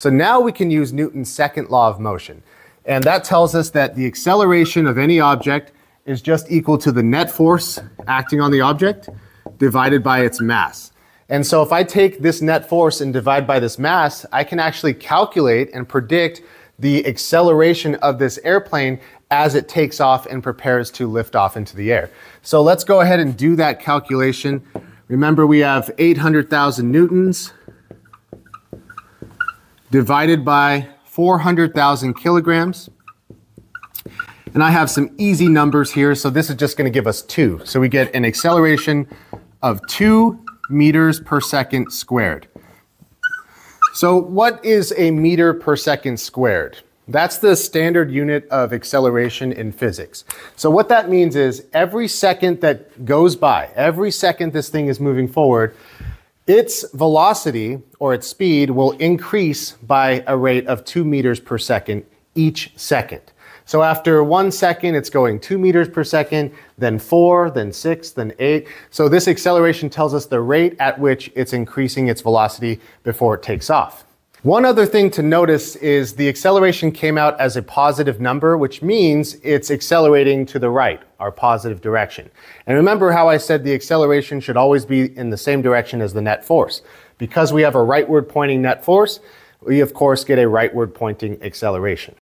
So now we can use Newton's second law of motion. And that tells us that the acceleration of any object is just equal to the net force acting on the object divided by its mass. And so if I take this net force and divide by this mass, I can actually calculate and predict the acceleration of this airplane as it takes off and prepares to lift off into the air. So let's go ahead and do that calculation. Remember we have 800,000 newtons divided by 400,000 kilograms. And I have some easy numbers here, so this is just going to give us 2. So we get an acceleration of 2 meters per second squared. So what is a meter per second squared? That's the standard unit of acceleration in physics. So what that means is every second that goes by, every second this thing is moving forward, its velocity or its speed will increase by a rate of two meters per second each second. So after one second, it's going two meters per second, then four, then six, then eight. So this acceleration tells us the rate at which it's increasing its velocity before it takes off. One other thing to notice is the acceleration came out as a positive number, which means it's accelerating to the right, our positive direction. And remember how I said the acceleration should always be in the same direction as the net force. Because we have a rightward pointing net force, we of course get a rightward pointing acceleration.